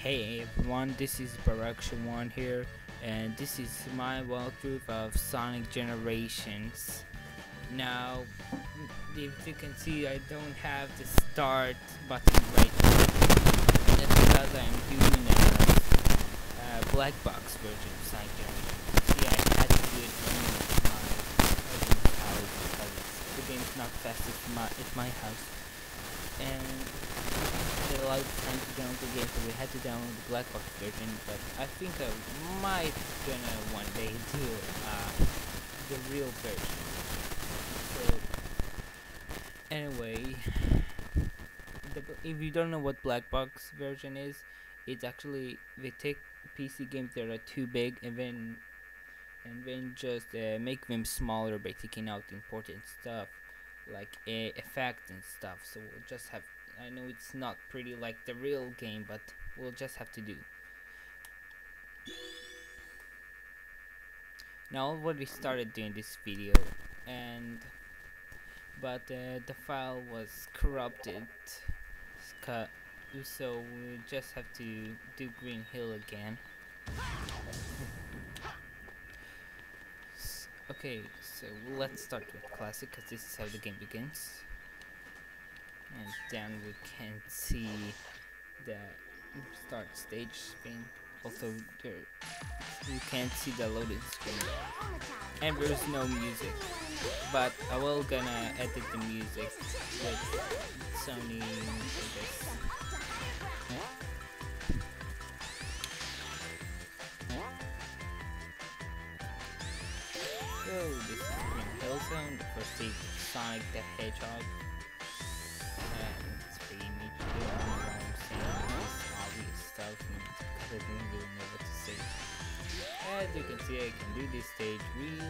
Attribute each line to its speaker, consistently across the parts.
Speaker 1: Hey everyone, this is Barack Shawan here, and this is my walkthrough of Sonic Generations. Now, if you can see, I don't have the start button right now. That's because I'm doing a, a black box version of Sonic Generations. See, I had to do it in my house because the game's not fastest my, at my house. And it allowed time to download the game, so we had to download the black box version. But I think I might gonna one day do uh, the real version. So anyway, the, if you don't know what black box version is, it's actually they take PC games that are too big and then and then just uh, make them smaller by taking out important stuff like uh, effects and stuff. So we'll just have I know it's not pretty like the real game, but we'll just have to do. Now I we started doing this video, and but uh, the file was corrupted, so we just have to do Green Hill again. Okay, so let's start with classic, cause this is how the game begins and then we can see the start stage screen. Also there you can't see the loading screen. And there's no music. But I will gonna edit the music with Sony. So oh, this is Green Hill Zone, the first stage Sonic the Hedgehog to. As you can see, I can do this stage really.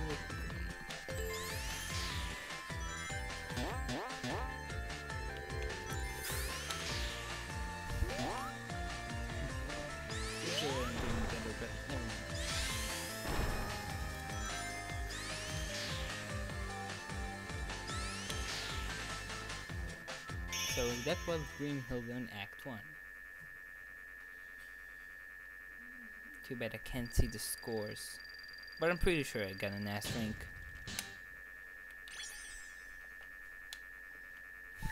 Speaker 1: So that was Green Hill Zone Act 1. Too bad I can't see the scores. But I'm pretty sure I got an ass link.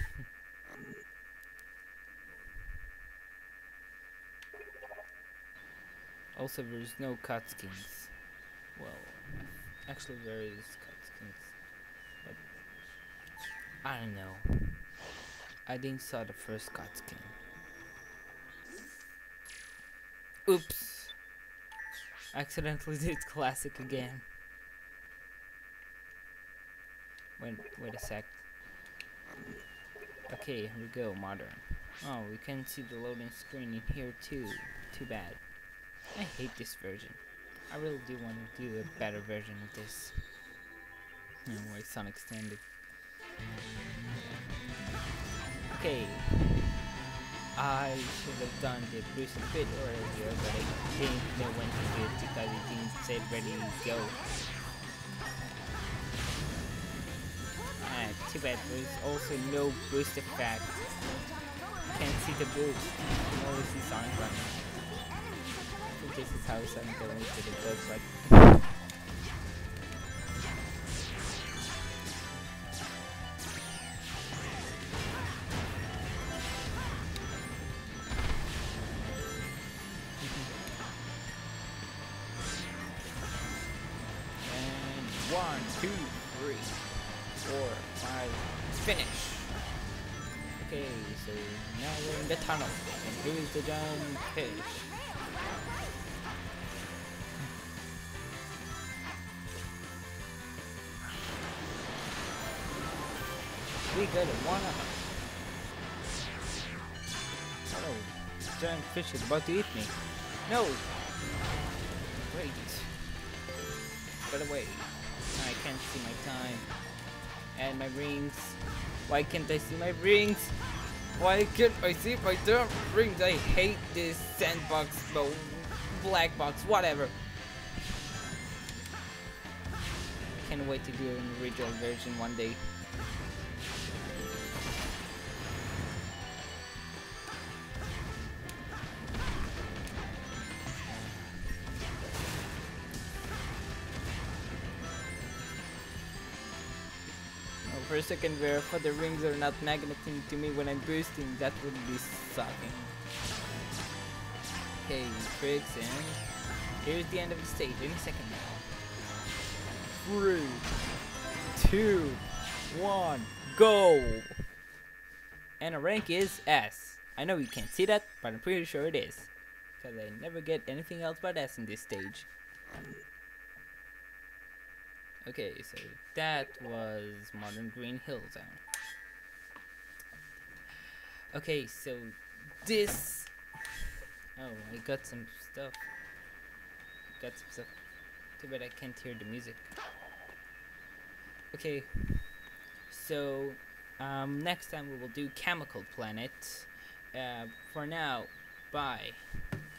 Speaker 1: also, there's no cutscenes. Well, actually there is cutscenes. But I don't know. I didn't saw the first cutscene. Oops. Accidentally did classic again. Wait, wait a sec. Okay, here we go, modern. Oh, we can see the loading screen in here too. Too bad. I hate this version. I really do want to do a better version of this. Anyway, Sonic Extended. Okay. I should have done the boost a bit earlier, but I didn't know when to do it because it didn't say ready to go. Ah, too bad there's also no boost effect. Can't see the boost. Only see Sonic. I think this is how Sonic the boost, like. One, two, three, four, five, finish. Okay, so now we're in the tunnel, and here's the giant fish. We got one up. Oh, giant fish is about to eat me. No! Wait. Get away. I can't see my time. And my rings. Why can't I see my rings? Why can't I see my damn rings? I hate this sandbox, no, black box, whatever. Can't wait to do an original version one day. For a second verify the rings are not magneting to me when I'm boosting. That would be sucking. Okay, tricks and here's the end of the stage. Any second now. Three, two, one, go! And our rank is S. I know you can't see that, but I'm pretty sure it is. Because I never get anything else but S in this stage. Okay, so that was Modern Green Hill Zone. Okay, so this. Oh, I got some stuff. Got some stuff. Too bad I can't hear the music. Okay, so um, next time we will do Chemical Plant. Uh, for now, bye.